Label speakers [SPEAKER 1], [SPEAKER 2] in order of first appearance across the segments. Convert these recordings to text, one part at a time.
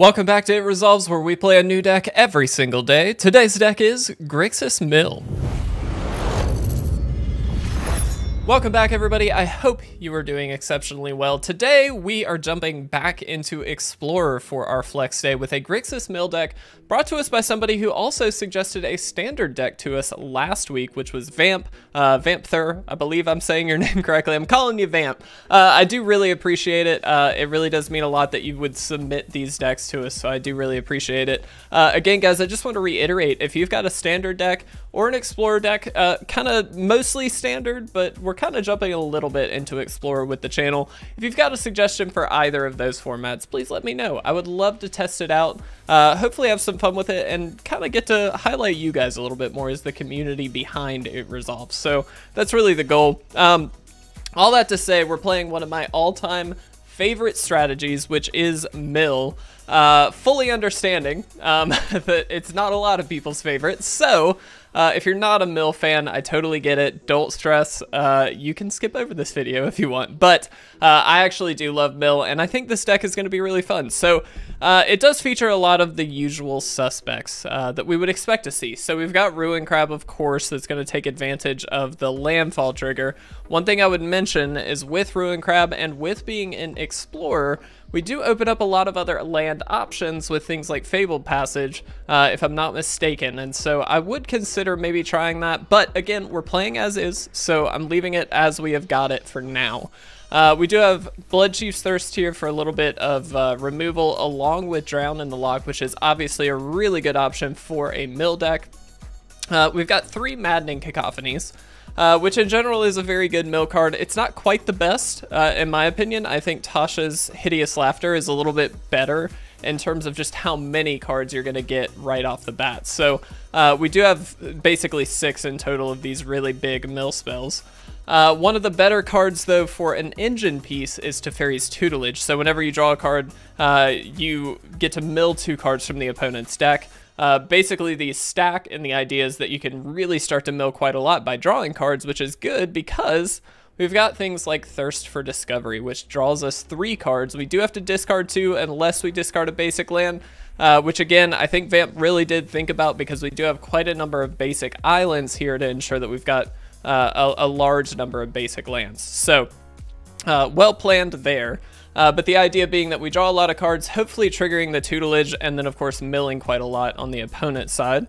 [SPEAKER 1] Welcome back to It Resolves, where we play a new deck every single day. Today's deck is Grixis Mill. Welcome back, everybody. I hope you are doing exceptionally well. Today, we are jumping back into Explorer for our flex day with a Grixis Mill deck brought to us by somebody who also suggested a standard deck to us last week, which was Vamp, uh, Vampthyr. I believe I'm saying your name correctly. I'm calling you Vamp. Uh, I do really appreciate it. Uh, it really does mean a lot that you would submit these decks to us, so I do really appreciate it. Uh, again, guys, I just want to reiterate, if you've got a standard deck or an Explorer deck, uh, kind of mostly standard, but we're kind of jumping a little bit into Explorer with the channel. If you've got a suggestion for either of those formats, please let me know. I would love to test it out. Uh, hopefully have some fun with it and kind of get to highlight you guys a little bit more as the community behind it resolves. So that's really the goal. Um, all that to say, we're playing one of my all-time favorite strategies, which is Mill. Uh, fully understanding um, that it's not a lot of people's favorite. So uh, if you're not a Mill fan, I totally get it. Don't stress. Uh, you can skip over this video if you want. But uh, I actually do love Mill, and I think this deck is going to be really fun. So uh, it does feature a lot of the usual suspects uh, that we would expect to see. So we've got Ruin Crab, of course, that's going to take advantage of the landfall trigger. One thing I would mention is with Ruin Crab and with being an Explorer, we do open up a lot of other land options with things like Fabled Passage, uh, if I'm not mistaken, and so I would consider maybe trying that, but again, we're playing as is, so I'm leaving it as we have got it for now. Uh, we do have Blood Chief's Thirst here for a little bit of uh, removal along with Drown in the Loch, which is obviously a really good option for a mill deck. Uh, we've got three Maddening Cacophonies uh, which in general is a very good mill card. It's not quite the best, uh, in my opinion. I think Tasha's Hideous Laughter is a little bit better in terms of just how many cards you're going to get right off the bat. So uh, we do have basically six in total of these really big mill spells. Uh, one of the better cards, though, for an engine piece is Teferi's Tutelage. So whenever you draw a card, uh, you get to mill two cards from the opponent's deck. Uh, basically, the stack and the idea is that you can really start to mill quite a lot by drawing cards, which is good because we've got things like Thirst for Discovery, which draws us three cards. We do have to discard two unless we discard a basic land, uh, which again, I think Vamp really did think about because we do have quite a number of basic islands here to ensure that we've got uh, a, a, large number of basic lands. So, uh, well planned there. Uh, but the idea being that we draw a lot of cards, hopefully triggering the tutelage, and then of course milling quite a lot on the opponent's side.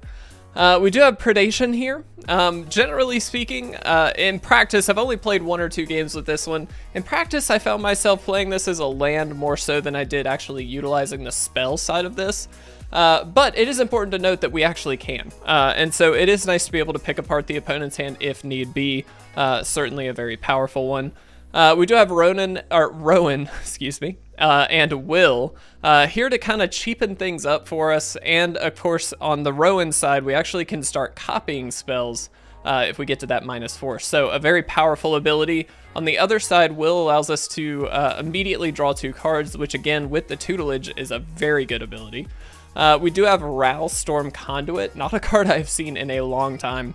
[SPEAKER 1] Uh, we do have Predation here. Um, generally speaking, uh, in practice, I've only played one or two games with this one. In practice, I found myself playing this as a land more so than I did actually utilizing the spell side of this. Uh, but it is important to note that we actually can. Uh, and so it is nice to be able to pick apart the opponent's hand if need be. Uh, certainly a very powerful one. Uh, we do have Ronan, or Rowan, excuse me, uh, and Will uh, here to kind of cheapen things up for us. And of course, on the Rowan side, we actually can start copying spells uh, if we get to that minus four. So a very powerful ability. On the other side, Will allows us to uh, immediately draw two cards, which again, with the tutelage, is a very good ability. Uh, we do have Ral Storm Conduit, not a card I've seen in a long time.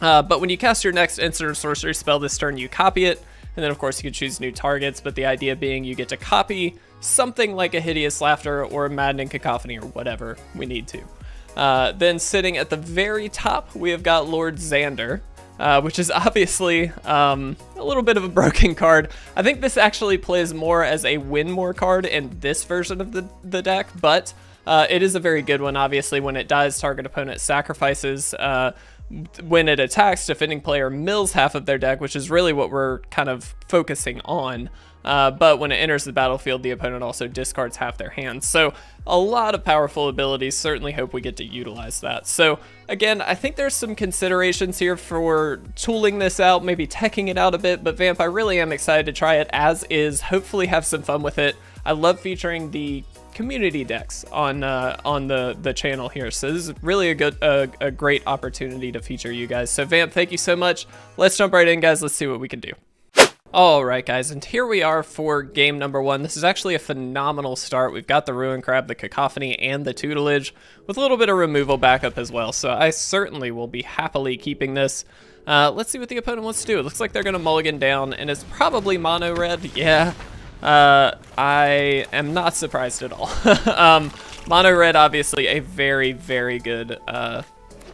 [SPEAKER 1] but when you cast your next instant or sorcery spell this turn, you copy it. And then of course you can choose new targets, but the idea being you get to copy something like a Hideous Laughter or a Maddening Cacophony or whatever we need to. Uh, then sitting at the very top, we have got Lord Xander, uh, which is obviously um, a little bit of a broken card. I think this actually plays more as a win more card in this version of the, the deck, but uh, it is a very good one, obviously, when it does target opponent sacrifices. Uh, when it attacks, defending player mills half of their deck, which is really what we're kind of focusing on. Uh, but when it enters the battlefield, the opponent also discards half their hands. So a lot of powerful abilities. Certainly hope we get to utilize that. So again, I think there's some considerations here for tooling this out, maybe teching it out a bit. But Vamp, I really am excited to try it as is. Hopefully have some fun with it. I love featuring the community decks on uh, on the the channel here. So this is really a good a, a great opportunity to feature you guys. So Vamp, thank you so much. Let's jump right in, guys. Let's see what we can do. All right, guys, and here we are for game number one. This is actually a phenomenal start. We've got the Ruin Crab, the Cacophony, and the Tutelage, with a little bit of removal backup as well. So I certainly will be happily keeping this. Uh, let's see what the opponent wants to do. It looks like they're going to mulligan down, and it's probably mono red. Yeah, Uh, I am not surprised at all. um, Mono Red, obviously, a very, very good, uh,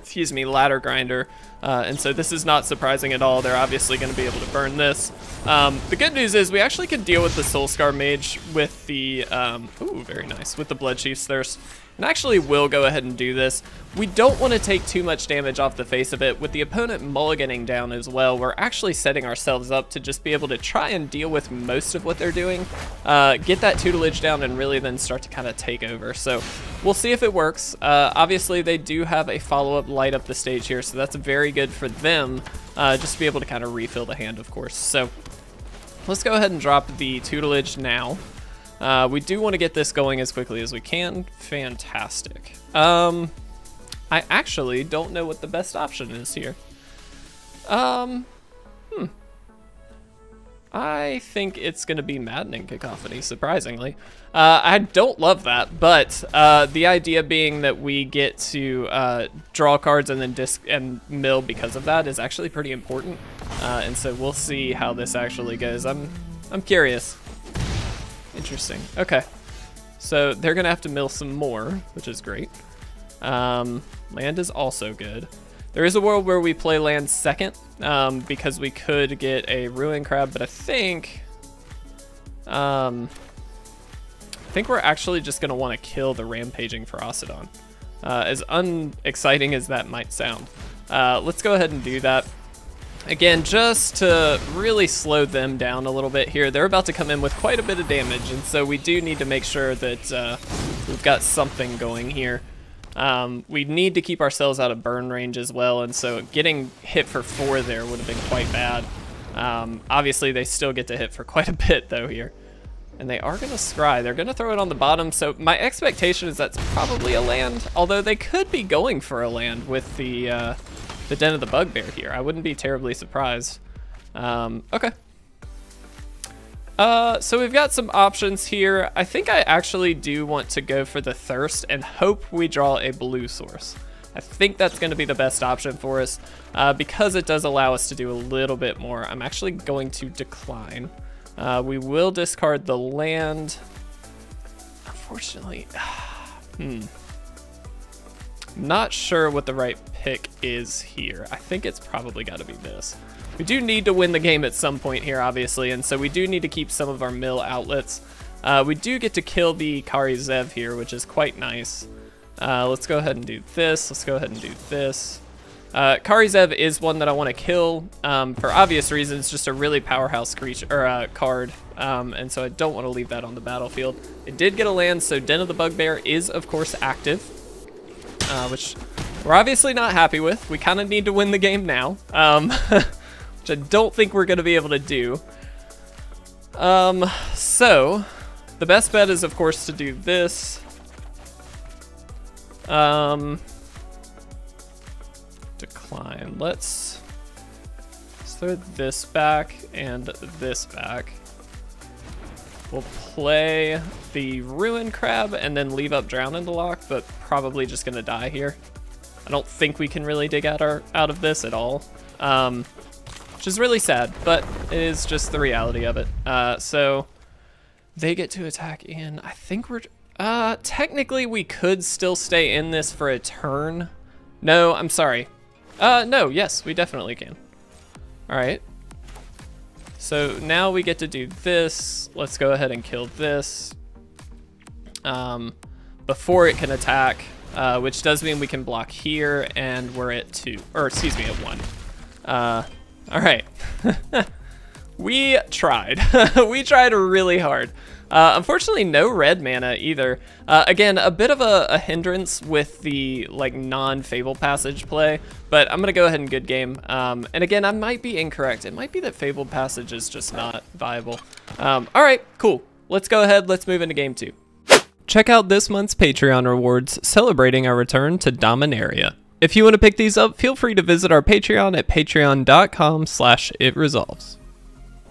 [SPEAKER 1] excuse me, ladder grinder. Uh, and so this is not surprising at all. They're obviously going to be able to burn this. Um, the good news is we actually can deal with the Soul Scar Mage with the, um, ooh, very nice, with the Blood Chief's Thirst and actually will go ahead and do this. We don't want to take too much damage off the face of it. With the opponent mulliganing down as well, we're actually setting ourselves up to just be able to try and deal with most of what they're doing, uh, get that tutelage down, and really then start to kind of take over. So we'll see if it works. Uh, obviously, they do have a follow-up light up the stage here, so that's very good for them, uh, just to be able to kind of refill the hand, of course. So let's go ahead and drop the tutelage now. Uh, we do want to get this going as quickly as we can. Fantastic. Um, I actually don't know what the best option is here. Um, hmm. I think it's going to be Maddening Cacophony, surprisingly. Uh, I don't love that, but uh, the idea being that we get to uh, draw cards and then disc and mill because of that is actually pretty important. Uh, and so we'll see how this actually goes. I'm I'm curious. Interesting. Okay. So they're going to have to mill some more, which is great. Um, land is also good. There is a world where we play land second, um, because we could get a Ruin Crab, but I think... Um, I think we're actually just going to want to kill the Rampaging Ferocidon. Uh, as unexciting as that might sound. Uh, let's go ahead and do that. Again, just to really slow them down a little bit here, they're about to come in with quite a bit of damage, and so we do need to make sure that uh, we've got something going here. Um, we need to keep ourselves out of burn range as well, and so getting hit for four there would have been quite bad. Um, obviously, they still get to hit for quite a bit, though, here. And they are going to scry. They're going to throw it on the bottom, so my expectation is that's probably a land, although they could be going for a land with the... Uh, the Den of the Bugbear here. I wouldn't be terribly surprised. Um, okay. Uh, so we've got some options here. I think I actually do want to go for the Thirst and hope we draw a blue source. I think that's going to be the best option for us uh, because it does allow us to do a little bit more. I'm actually going to decline. Uh, we will discard the land. Unfortunately, hmm. Not sure what the right pick is here. I think it's probably got to be this. We do need to win the game at some point here, obviously, and so we do need to keep some of our mill outlets. Uh, we do get to kill the Kari Zev here, which is quite nice. Uh, let's go ahead and do this. Let's go ahead and do this. Uh, Kari Zev is one that I want to kill um, for obvious reasons, just a really powerhouse creature or uh, card, um, and so I don't want to leave that on the battlefield. It did get a land, so Den of the Bugbear is of course active uh, which we're obviously not happy with. We kind of need to win the game now, um, which I don't think we're going to be able to do. Um, so, the best bet is, of course, to do this. Um, decline. Let's, let's throw this back and this back. We'll play the Ruin Crab and then leave up Drown in the Loch, but probably just gonna die here. I don't think we can really dig out our out of this at all, um, which is really sad, but it is just the reality of it. Uh, so they get to attack in. I think we're uh, technically we could still stay in this for a turn. No, I'm sorry. Uh, no, yes, we definitely can. All right, so now we get to do this. Let's go ahead and kill this um, before it can attack, uh, which does mean we can block here and we're at two, or excuse me, at one. Uh, all right. we tried. we tried really hard. Uh, unfortunately, no red mana either. Uh, again, a bit of a, a, hindrance with the like non-Fable Passage play, but I'm gonna go ahead and good game. Um, and again, I might be incorrect. It might be that Fabled Passage is just not viable. Um, all right, cool. Let's go ahead. Let's move into game two. Check out this month's Patreon rewards celebrating our return to Dominaria. If you want to pick these up, feel free to visit our Patreon at patreon.com slash itresolves.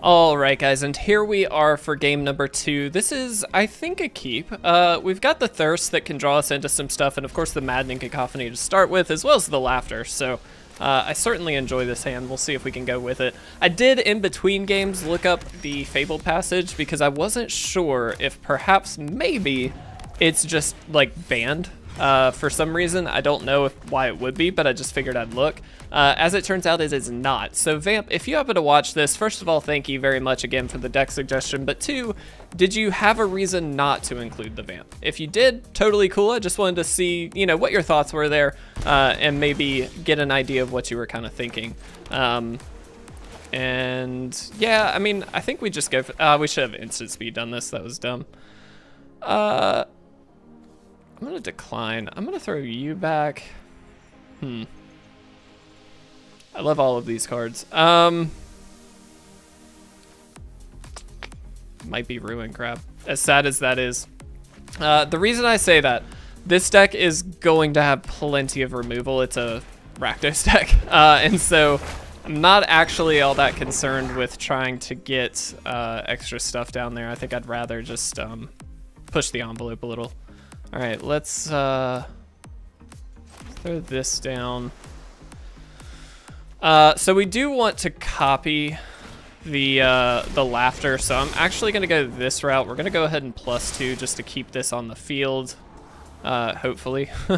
[SPEAKER 1] All right, guys, and here we are for game number two. This is, I think, a keep. Uh, we've got the Thirst that can draw us into some stuff, and of course the Maddening Cacophony to start with, as well as the Laughter. So Uh, I certainly enjoy this hand. We'll see if we can go with it. I did, in between games, look up the Fable passage because I wasn't sure if perhaps maybe it's just like banned uh, for some reason. I don't know if, why it would be, but I just figured I'd look. Uh, as it turns out, it is not. So Vamp, if you happen to watch this, first of all, thank you very much again for the deck suggestion. But two, did you have a reason not to include the Vamp? If you did, totally cool. I just wanted to see, you know, what your thoughts were there uh, and maybe get an idea of what you were kind of thinking. Um, and yeah, I mean, I think we just go, for, uh, we should have instant speed done this. That was dumb. Uh, I'm gonna decline. I'm gonna throw you back. Hmm. I love all of these cards. Um, might be Ruin Crab. As sad as that is. Uh, the reason I say that, this deck is going to have plenty of removal. It's a Rakdos deck. Uh, and so I'm not actually all that concerned with trying to get uh, extra stuff down there. I think I'd rather just um, push the envelope a little. All right, let's uh, throw this down. Uh, so we do want to copy the uh, the laughter, so I'm actually going to go this route. We're going to go ahead and plus two just to keep this on the field, uh, hopefully. uh,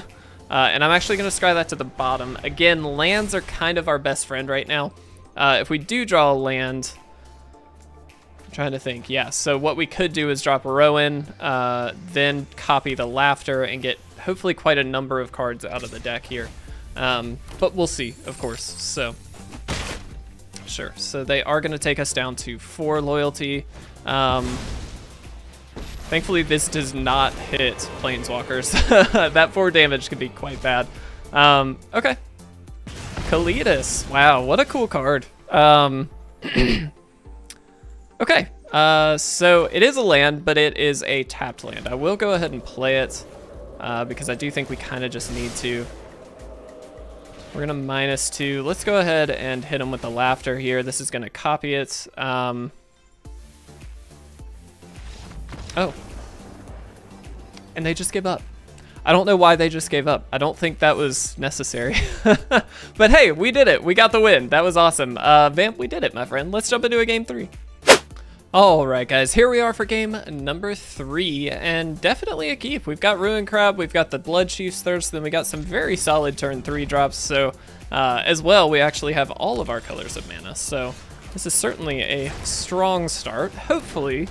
[SPEAKER 1] and I'm actually going to scry that to the bottom. Again, lands are kind of our best friend right now. Uh, if we do draw a land, trying to think. Yeah, so what we could do is drop a Rowan, uh, then copy the Laughter, and get hopefully quite a number of cards out of the deck here. Um, but we'll see, of course. So, sure. So they are going to take us down to four loyalty. Um, thankfully, this does not hit Planeswalkers. that four damage could be quite bad. Um, okay. Kalitas. Wow, what a cool card. Okay, uh, so it is a land, but it is a tapped land. I will go ahead and play it uh, because I do think we kind of just need to. We're gonna minus two. Let's go ahead and hit him with the laughter here. This is gonna copy it. Um, oh, and they just give up. I don't know why they just gave up. I don't think that was necessary. but hey, we did it. We got the win. That was awesome. Uh, Vamp, we did it, my friend. Let's jump into a game three. Alright guys, here we are for game number three, and definitely a keep. We've got Ruin Crab, we've got the Blood Chief's Thirst, then we got some very solid turn three drops, so uh, as well, we actually have all of our colors of mana, so this is certainly a strong start. Hopefully,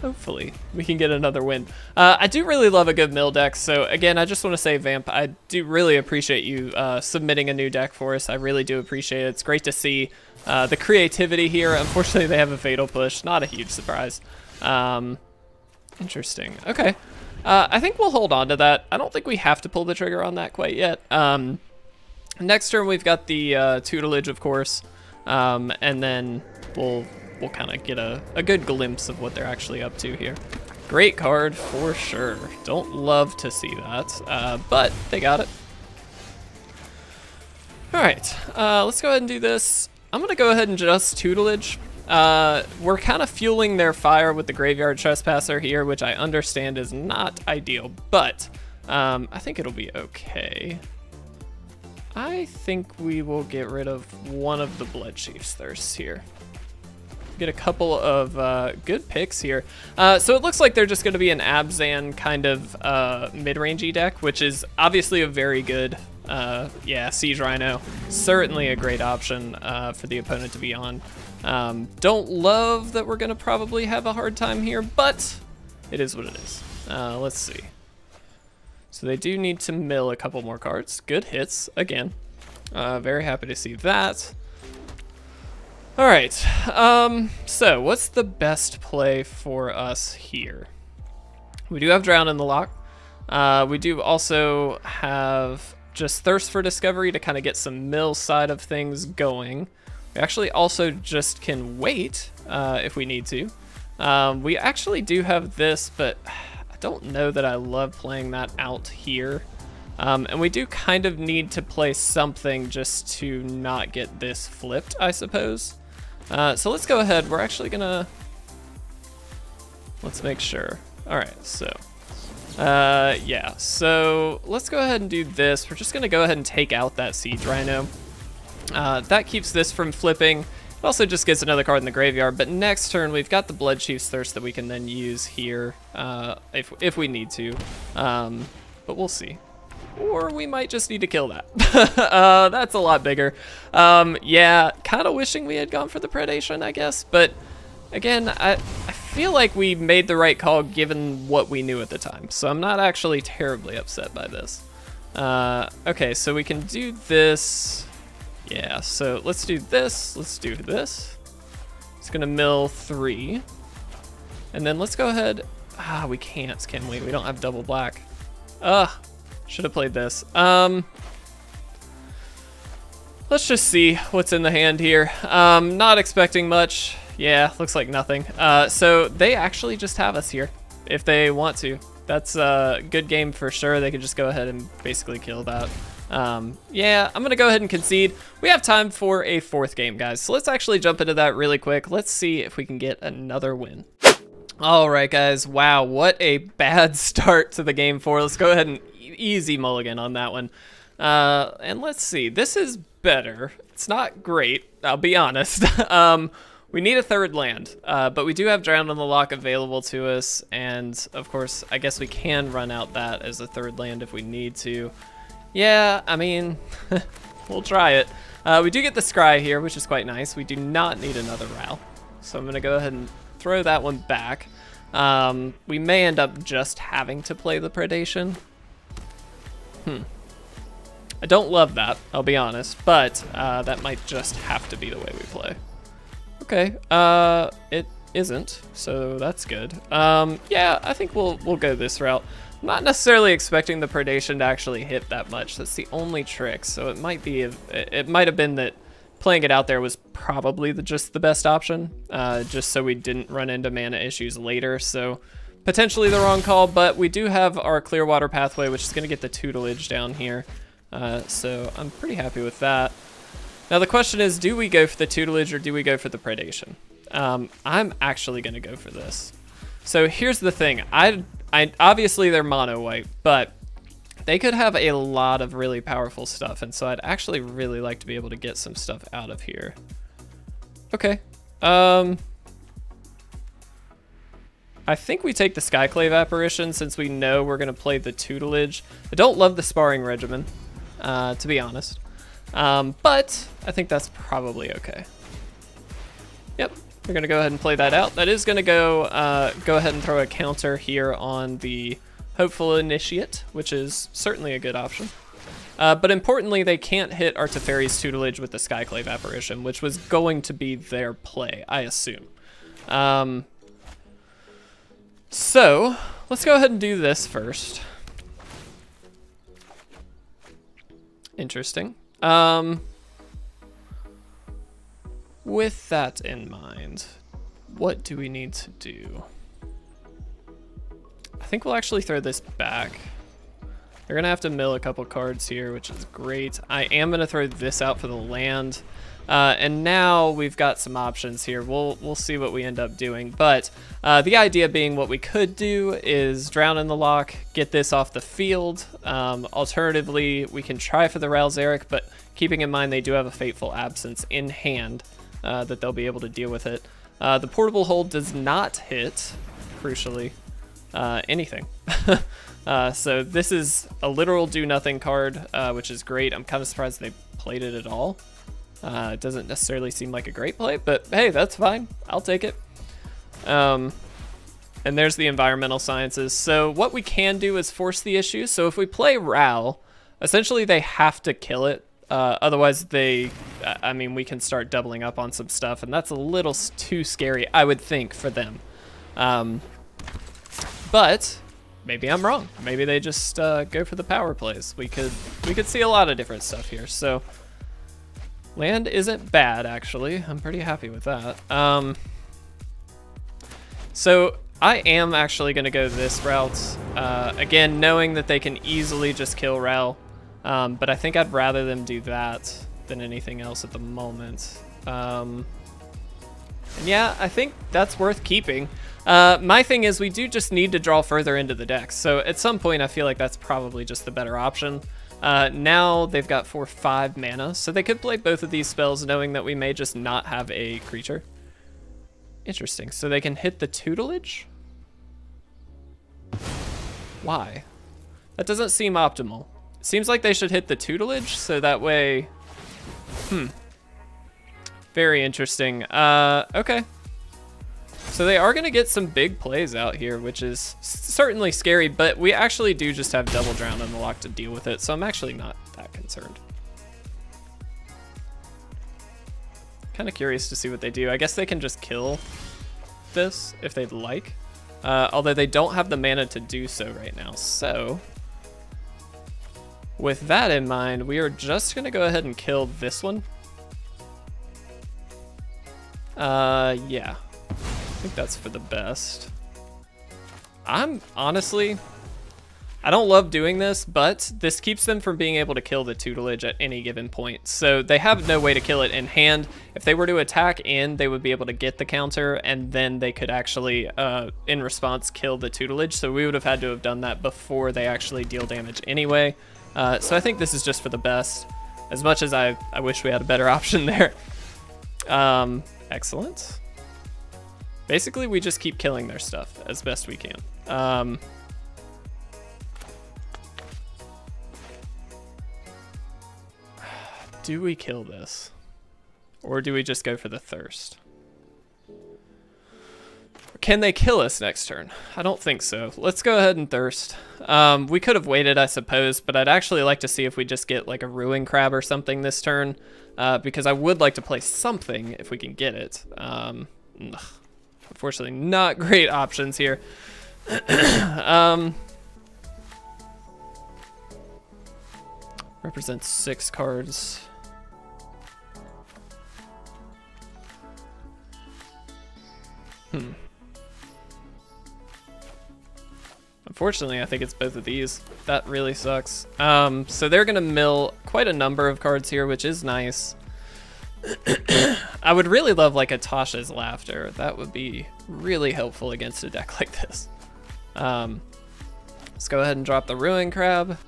[SPEAKER 1] hopefully we can get another win. Uh, I do really love a good mill deck, so again, I just want to say, Vamp, I do really appreciate you uh, submitting a new deck for us. I really do appreciate it. It's great to see uh, the creativity here, unfortunately, they have a Fatal Push. Not a huge surprise. Um, interesting. Okay. Uh, I think we'll hold on to that. I don't think we have to pull the trigger on that quite yet. Um, next turn, we've got the uh, tutelage, of course, um, and then we'll we'll kind of get a, a good glimpse of what they're actually up to here. Great card for sure. Don't love to see that, uh, but they got it. All right, uh, let's go ahead and do this. I'm gonna go ahead and just tutelage. Uh, we're kind of fueling their fire with the Graveyard Trespasser here, which I understand is not ideal, but um, I think it'll be okay. I think we will get rid of one of the Blood Chief's Thirsts here. Get a couple of uh, good picks here. Uh, so it looks like they're just going to be an Abzan kind of uh, mid-rangey deck, which is obviously a very good uh, yeah, Siege Rhino, certainly a great option uh, for the opponent to be on. Um, don't love that we're going to probably have a hard time here, but it is what it is. Uh, let's see. So they do need to mill a couple more cards. Good hits, again. Very happy to see that. All right, um, so what's the best play for us here? We do have Drown in the Loch. Uh, we do also have just thirst for discovery to kind of get some mill side of things going. We actually also just can wait uh, if we need to. Um, we actually do have this, but I don't know that I love playing that out here. Um, and we do kind of need to play something just to not get this flipped, I suppose. Uh, so let's go ahead. We're actually gonna, let's make sure. All right, so Uh, yeah, so let's go ahead and do this. We're just gonna go ahead and take out that Siege Rhino. Uh, that keeps this from flipping. It also just gets another card in the graveyard, but next turn we've got the Blood Chief's Thirst that we can then use here uh, if, if we need to. Um, but we'll see. Or we might just need to kill that. uh, that's a lot bigger. Um, yeah, kind of wishing we had gone for the Predation, I guess, but again, I, I feel like we made the right call given what we knew at the time, so I'm not actually terribly upset by this. Uh, okay, so we can do this. Yeah, so let's do this. Let's do this. It's gonna mill three. And then let's go ahead. Ah, we can't, can we? We don't have double black. Ugh, should have played this. Um, let's just see what's in the hand here. Um, not expecting much. Yeah, looks like nothing. Uh, so they actually just have us here if they want to. That's a good game for sure. They could just go ahead and basically kill that. Um, yeah, I'm going to go ahead and concede. We have time for a fourth game, guys. So let's actually jump into that really quick. Let's see if we can get another win. All right, guys. Wow, what a bad start to the game four. Let's go ahead and easy mulligan on that one. Uh, and let's see. This is better. It's not great, I'll be honest. um, we need a third land, uh, but we do have Drowned in the Loch available to us, and of course, I guess we can run out that as a third land if we need to. Yeah, I mean, we'll try it. Uh, we do get the Scry here, which is quite nice. We do not need another Ral, so I'm to go ahead and throw that one back. Um, we may end up just having to play the Predation. Hmm. I don't love that, I'll be honest, but uh, that might just have to be the way we play. Okay, uh, it isn't, so that's good. Um, yeah, I think we'll we'll go this route. Not necessarily expecting the predation to actually hit that much. That's the only trick, so it might be it might have been that playing it out there was probably the, just the best option, uh, just so we didn't run into mana issues later. So potentially the wrong call, but we do have our Clearwater pathway, which is going to get the tutelage down here. Uh, so I'm pretty happy with that. Now the question is, do we go for the tutelage or do we go for the predation? Um, I'm actually gonna go for this. So here's the thing, I, I obviously they're mono white, but they could have a lot of really powerful stuff, and so I'd actually really like to be able to get some stuff out of here. Okay, um, I think we take the Skyclave Apparition since we know we're gonna play the tutelage. I don't love the Sparring Regimen, uh, to be honest. Um, but I think that's probably okay. Yep, we're gonna go ahead and play that out. That is gonna go uh, go ahead and throw a counter here on the Hopeful Initiate, which is certainly a good option. Uh, but importantly, they can't hit our Teferi's tutelage with the Skyclave Apparition, which was going to be their play, I assume. Um, so, let's go ahead and do this first. Interesting. Um, with that in mind, what do we need to do? I think we'll actually throw this back. They're gonna have to mill a couple cards here, which is great. I am gonna throw this out for the land. Uh, and now we've got some options here. We'll we'll see what we end up doing. But uh, the idea being what we could do is drown in the Loch, get this off the field. Um, alternatively, we can try for the Ral Zarek, but keeping in mind they do have a Fateful Absence in hand uh, that they'll be able to deal with it. Uh, the Portable Hole does not hit, crucially, uh, anything. Uh, so this is a literal do nothing card, which is great. I'm kind of surprised they played it at all. Uh, it doesn't necessarily seem like a great play, but hey, that's fine. I'll take it. Um, and there's the environmental sciences. So what we can do is force the issue. So if we play Ral, essentially they have to kill it. Uh, otherwise, they, I mean, we can start doubling up on some stuff, and that's a little too scary, I would think, for them. Um, but maybe I'm wrong. Maybe they just uh, go for the power plays. We could, we could see a lot of different stuff here. So Land isn't bad, actually. I'm pretty happy with that. Um, so I am actually going to go this route. Uh, again, knowing that they can easily just kill Ral. Um, but I think I'd rather them do that than anything else at the moment. Um, And yeah, I think that's worth keeping. Uh, my thing is we do just need to draw further into the deck. So at some point, I feel like that's probably just the better option. Uh, now they've got four, five mana, so they could play both of these spells knowing that we may just not have a creature. Interesting, so they can hit the tutelage? Why? That doesn't seem optimal. Seems like they should hit the tutelage, so that way... Hmm. Very interesting. Uh, okay. So they are going to get some big plays out here, which is certainly scary, but we actually do just have Double Drown on the lock to deal with it, so I'm actually not that concerned. Kind of curious to see what they do. I guess they can just kill this if they'd like, uh, although they don't have the mana to do so right now, so... With that in mind, we are just going to go ahead and kill this one. Uh, yeah. I think that's for the best. I'm honestly, I don't love doing this, but this keeps them from being able to kill the tutelage at any given point. So they have no way to kill it in hand. If they were to attack in, they would be able to get the counter, and then they could actually, uh, in response, kill the tutelage. So we would have had to have done that before they actually deal damage anyway. Uh, so I think this is just for the best, as much as I, I wish we had a better option there. Um, excellent. Basically, we just keep killing their stuff as best we can. Um, do we kill this? Or do we just go for the thirst? Can they kill us next turn? I don't think so. Let's go ahead and thirst. Um, we could have waited, I suppose, but I'd actually like to see if we just get like a ruin crab or something this turn, uh, because I would like to play something if we can get it. Um, Unfortunately, not great options here. um, represents six cards. Hmm. Unfortunately, I think it's both of these. That really sucks. Um, so they're going to mill quite a number of cards here, which is nice. I would really love like a Tasha's Laughter. That would be really helpful against a deck like this. Um, let's go ahead and drop the Ruin Crab.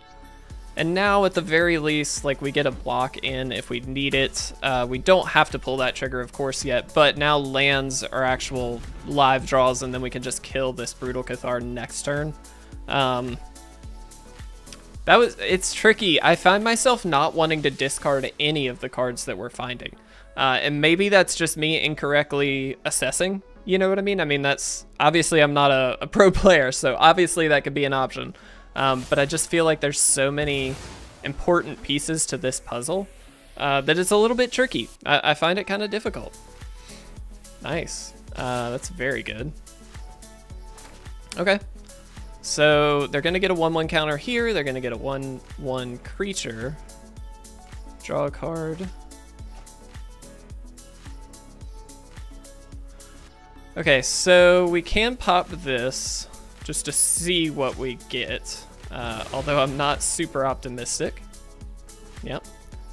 [SPEAKER 1] And now at the very least, like we get a block in if we need it. Uh, we don't have to pull that trigger, of course, yet, but now lands are actual live draws and then we can just kill this Brutal Cathar next turn. Um, that was, it's tricky. I find myself not wanting to discard any of the cards that we're finding. Uh, and maybe that's just me incorrectly assessing. You know what I mean? I mean, that's obviously I'm not a, a pro player, so obviously that could be an option. Um, but I just feel like there's so many important pieces to this puzzle uh, that it's a little bit tricky. I, I find it kind of difficult. Nice. Uh, that's very good. Okay. So they're going to get a 1-1 counter here. They're going to get a 1-1 creature. Draw a card. Okay, so we can pop this just to see what we get. Uh, although I'm not super optimistic. Yep.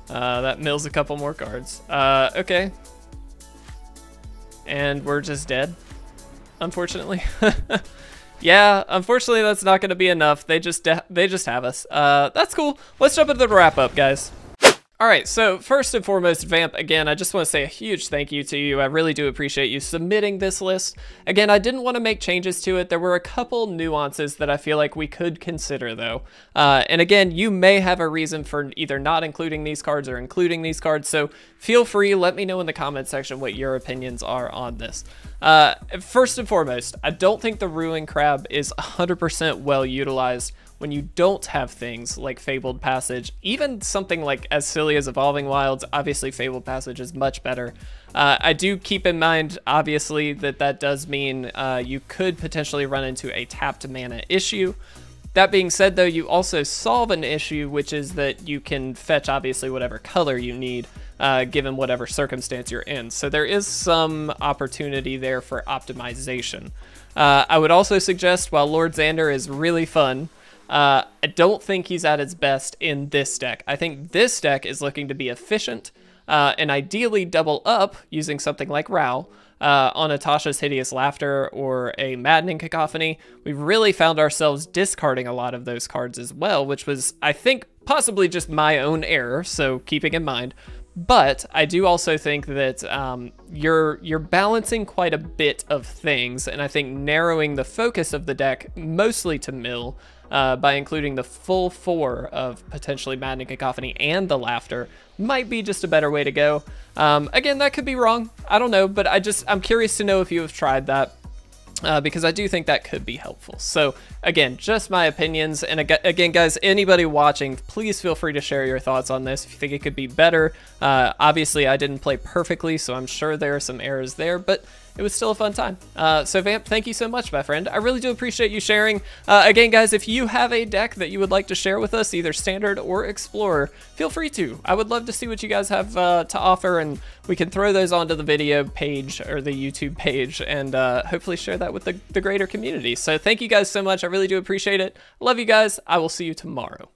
[SPEAKER 1] Uh, that mills a couple more cards. Uh, okay. And we're just dead, unfortunately. yeah, unfortunately that's not going to be enough. They just they just have us. Uh, that's cool. Let's jump into the wrap up, guys. All right, so first and foremost, Vamp, again, I just want to say a huge thank you to you. I really do appreciate you submitting this list. Again, I didn't want to make changes to it. There were a couple nuances that I feel like we could consider, though. Uh, and again, you may have a reason for either not including these cards or including these cards, so feel free, let me know in the comment section what your opinions are on this. Uh, first and foremost, I don't think the Ruin Crab is 100% well utilized when you don't have things like Fabled Passage, even something like as silly as Evolving Wilds, obviously Fabled Passage is much better. Uh, I do keep in mind, obviously, that that does mean uh, you could potentially run into a tapped mana issue. That being said, though, you also solve an issue, which is that you can fetch, obviously, whatever color you need, uh, given whatever circumstance you're in. So there is some opportunity there for optimization. Uh, I would also suggest, while Lord Xander is really fun, uh, I don't think he's at his best in this deck. I think this deck is looking to be efficient uh, and ideally double up using something like Ral. uh, on a Tasha's Hideous Laughter or a Maddening Cacophony, we really found ourselves discarding a lot of those cards as well, which was, I think, possibly just my own error, so keeping in mind. But I do also think that um, you're you're balancing quite a bit of things, and I think narrowing the focus of the deck mostly to mill uh, by including the full four of potentially Maddening Cacophony and the Laughter might be just a better way to go. Um, again, that could be wrong. I don't know, but I just I'm curious to know if you have tried that uh, because I do think that could be helpful. So again, just my opinions. And again, guys, anybody watching, please feel free to share your thoughts on this if you think it could be better. Uh, obviously, I didn't play perfectly, so I'm sure there are some errors there, but it was still a fun time. Uh, so Vamp, thank you so much, my friend. I really do appreciate you sharing. Uh, again, guys, if you have a deck that you would like to share with us, either Standard or Explorer, feel free to. I would love to see what you guys have uh, to offer, and we can throw those onto the video page or the YouTube page and uh, hopefully share that with the, the greater community. So thank you guys so much. I really do appreciate it. Love you guys. I will see you tomorrow.